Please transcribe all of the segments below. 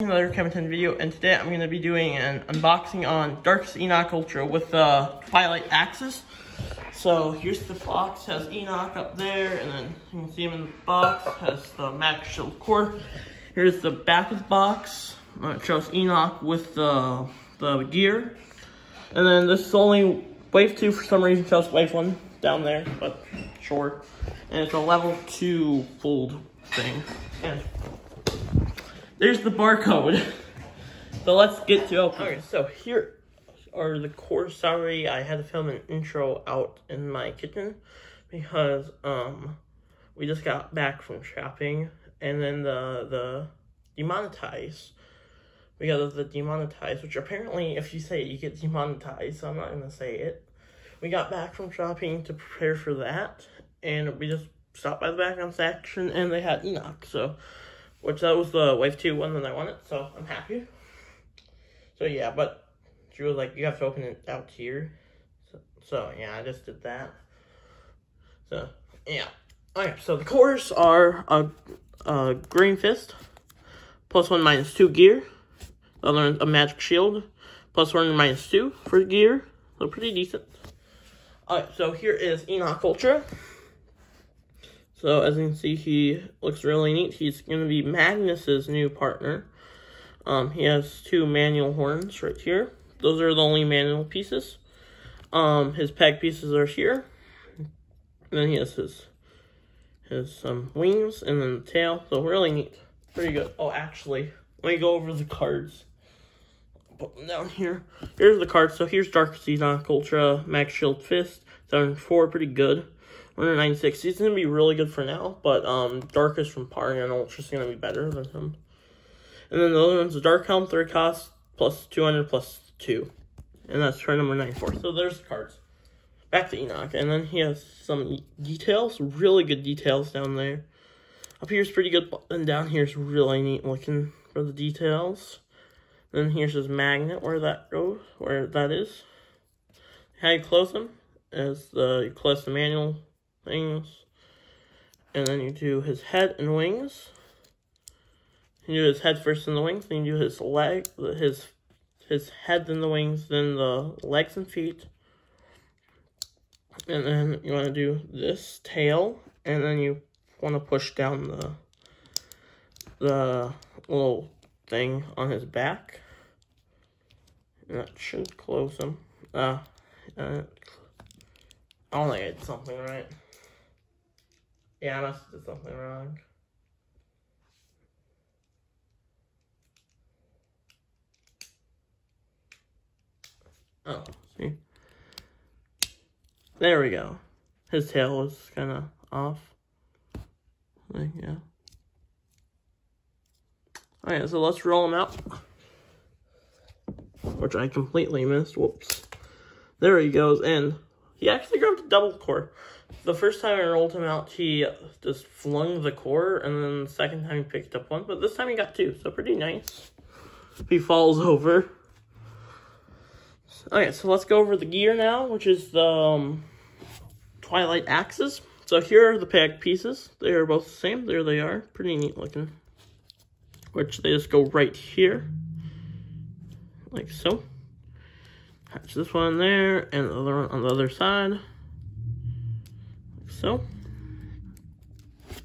another Kevin 10 video and today I'm going to be doing an unboxing on Darkus Eenoch Ultra with the Twilight Axes. So here's the box, has Eenoch up there and then you can see him in the box, has the Max Shield core. Here's the back of the box, uh, it shows Eenoch with the, the gear. And then this is only wave 2 for some reason shows wave 1 down there, but sure. And it's a level 2 fold thing. And there's the barcode. so let's get to open. Okay, so here are the cores. Sorry, I had to film an intro out in my kitchen because um we just got back from shopping and then the the demonetize because of the demonetize, which apparently if you say it, you get demonetized, so I'm not gonna say it. We got back from shopping to prepare for that, and we just stopped by the background section and they had Eenoch, so which that was the wave two one that I wanted, so I'm happy. So yeah, but she was like, you have to open it out here. So, so yeah, I just did that. So yeah. Okay, so the cores are a, a green fist, plus one minus two gear. The other a magic shield, plus one minus two for gear. So pretty decent. Alright, so here is Eenoch Ultra. So as you can see, he looks really neat. He's going to be Magnus's new partner. Um, he has two manual horns right here. Those are the only manual pieces. Um, his peg pieces are here. And then he has his his um, wings and then the tail. So really neat. Pretty good. Oh, actually, let me go over the cards. Put them down here. Here's the cards. So here's Darkus Eenoch Ultra Max Shield Fist. 7-4, pretty good. 196. He's going to be really good for now, but um, Darkus from Parian Ultra is going to be better than him. And then the other one's Dark Helm, 3 cost, plus 200, plus 2. And that's turn number 94. So there's the cards. Back to Eenoch. And then he has some details, really good details down there. Up here's pretty good, and down here's really neat looking for the details. Then here's his magnet, where that goes, where that is. How you close them is the, you close the manual things. And then you do his head and wings. You do his head first and the wings, then you do his leg, his his head and the wings, then the legs and feet. And then you want to do this tail, and then you want to push down the the little thing on his back. And that should close him. Uh, uh, I don't think I did something right. Yeah, I must have did something wrong. Oh, see? There we go. His tail was kind of off. Like, yeah. Alright, so let's roll him out. Which I completely missed. Whoops. There he goes, and he actually grabbed a double core the first time I rolled him out, he just flung the core, and then the second time he picked up one, but this time he got two, so pretty nice. He falls over. Okay, so let's go over the gear now, which is the um, Twilight Axes. So here are the pack pieces. They are both the same. There they are. Pretty neat looking. Which they just go right here. Like so. Attach this one there, and the other one on the other side so.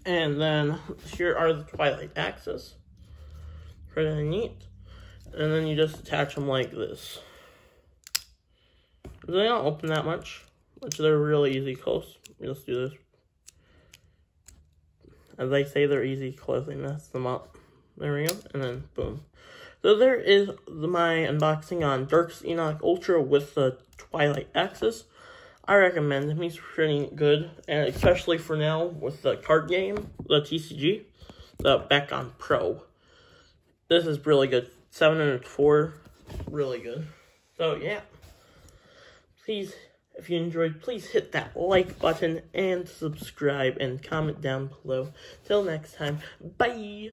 And then here are the Twilight axes. Pretty neat. And then you just attach them like this. They don't open that much, which they're really easy close. Just do this. As they say, they're easy closing. Mess them up. There we go. And then boom. So there is my unboxing on Darkus Eenoch Ultra with the Twilight Axes. I recommend him. He's pretty good, and especially for now with the card game, the TCG, the back on Pro. This is really good. 704, really good. So, yeah. Please, if you enjoyed, please hit that like button and subscribe and comment down below. Till next time, bye!